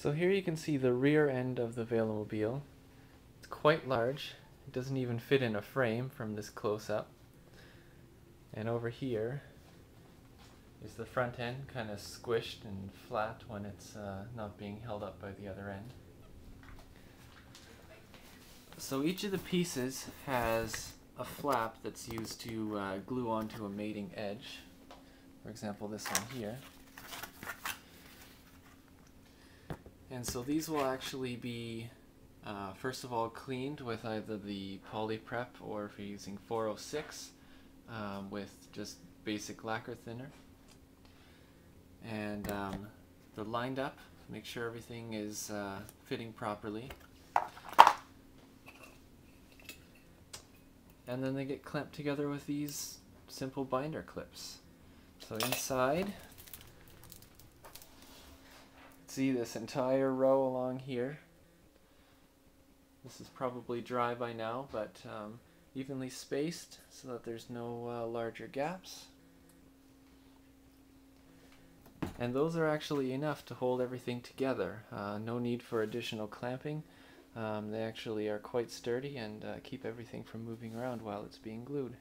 So here you can see the rear end of the Velomobile. It's quite large. It doesn't even fit in a frame from this close-up. And over here is the front end, kind of squished and flat when it's uh, not being held up by the other end. So each of the pieces has a flap that's used to uh, glue onto a mating edge. For example, this one here. And so these will actually be, uh, first of all, cleaned with either the Polyprep or if you're using 406 um, with just basic lacquer thinner. And um, they're lined up, make sure everything is uh, fitting properly. And then they get clamped together with these simple binder clips. So inside, see this entire row along here. This is probably dry by now, but um, evenly spaced so that there's no uh, larger gaps. And those are actually enough to hold everything together. Uh, no need for additional clamping. Um, they actually are quite sturdy and uh, keep everything from moving around while it's being glued.